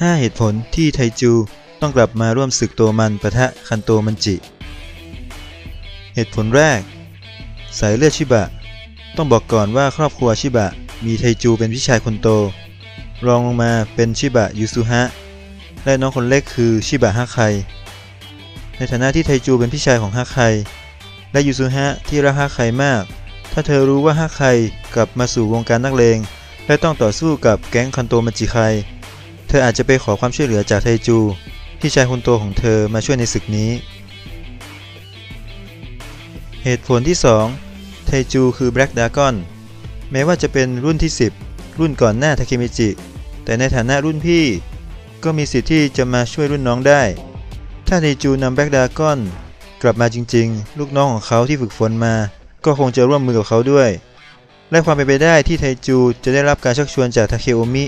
5 เหตุผลที่ไทจูต้องกลับมาร่วมศึกโตมันปะทะคันโตมันจิ เหตุผลแรก สายเลือดชิบะ ต้องบอกก่อนว่าครอบครัวชิบะ มีไทจูเป็นพี่ชายคนโต รองลงมาเป็นชิบะยูซุฮะ และน้องคนเล็กคือชิบะฮะไค ในฐานะที่ไทจูเป็นพี่ชายของฮะไค และยูซุฮะที่รักฮะไคมาก ถ้าเธอรู้ว่าฮะไคกลับมาสู่วงการนักเลง และต้องต่อสู้กับแก๊งคันโตมันจิไค เธออาจจะไปขอความช่วยเหลือจากไทจูพี่ชายคนโตของเธอมาช่วยในศึกนี้ เหตุผลที่ 2 ไทจูคือแบล็กดากอนแม้ว่าจะเป็นรุ่นที่ 10 รุ่นก่อนหน้าทาเคมิจิ แต่ในฐานะรุ่นพี่ ก็มีสิทธิ์ที่จะมาช่วยรุ่นน้องได้ ถ้าไทจูนำแบล็กดากอนกลับมาจริงๆ ลูกน้องของเขาที่ฝึกฝนมา ก็คงจะร่วมมือกับเขาด้วย และความเป็นไปได้ที่ไทจูจะได้รับการชักชวนจากทาเคโอมิ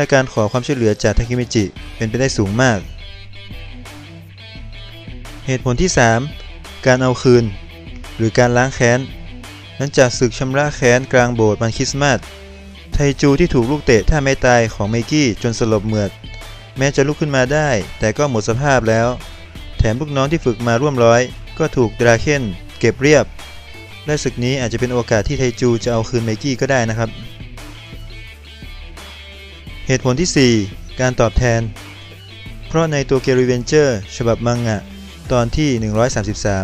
และการขอความช่วยเหลือจากทาเมิจิเป็นไปได้สูงมาก เหตุผลที่ 3 การเอาคืน หรือการล้างแค้น หลังจากศึกชำระแค้นกลางโบสถ์วันคริสต์มาส ไทจูที่ถูกลูกเตะท่าไม่ตายของเมกี้จนสลบเหมือด แม้จะลุกขึ้นมาได้ แต่ก็หมดสภาพแล้ว แถมลูกน้องที่ฝึกมาร่วมร้อย ก็ถูกดราเคนเก็บเรียบและศึกนี้อาจจะเป็นโอกาสที่ไทจูจะเอาคืนไมกี้ก็ได้นะครับ เหตุผลที่ 4 การตอบแทน เพราะในโตเกียวรีเวนเจอร์ฉบับมังงะ ตอนที่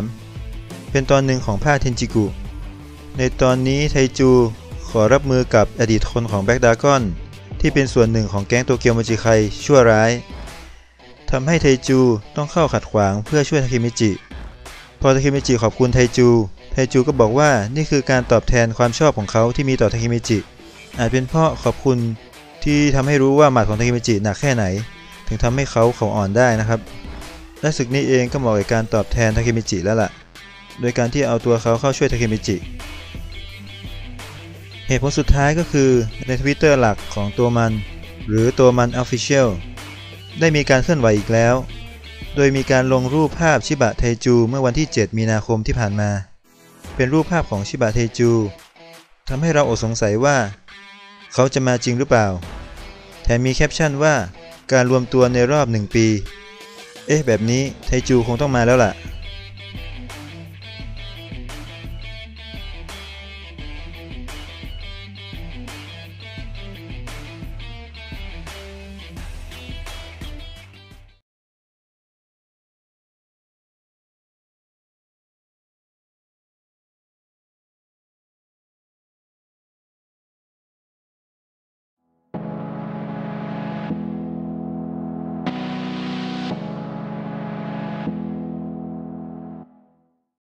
133 เป็นตอนหนึ่งของภาคเทนจิกุ ในตอนนี้ไทจูขอรับมือกับอดีตคนของแบล็กดราก้อนที่เป็นส่วนหนึ่งของแก๊งโตเกียวมันจิไคชั่วร้ายทำให้ไทจูต้องเข้าขัดขวางเพื่อช่วยทาเคมิจิ พอทาเคมิจิขอบคุณไทจูไทจูก็บอกว่านี่คือการตอบแทนความชอบของเขาที่มีต่อทาเคมิจิ อาจเป็นเพราะขอบคุณ ที่ทำให้รู้ว่าหมัดของทาเคมิจิหนักแค่ไหน ถึงทำให้เขาเข่าอ่อนได้นะครับ และศึกนี้เองก็เหมาะกับการตอบแทนทาเคมิจิแล้วล่ะ โดยการที่เอาตัวเขาเข้าช่วยทาเคมิจิ เหตุผลสุดท้ายก็คือในทวิตเตอร์หลักของโตมัน หรือโตมัน Official ได้มีการเคลื่อนไหวอีกแล้ว โดยมีการลงรูปภาพชิบะไทจูเมื่อวันที่ 7 มีนาคมที่ผ่านมา เป็นรูปภาพของชิบะไทจูทำให้เราอดสงสัยว่า เขาจะมาจริงหรือเปล่า แถมมีแคปชั่นว่าการรวมตัวในรอบหนึ่งปี เอ๊ะแบบนี้ไทจูคงต้องมาแล้วล่ะ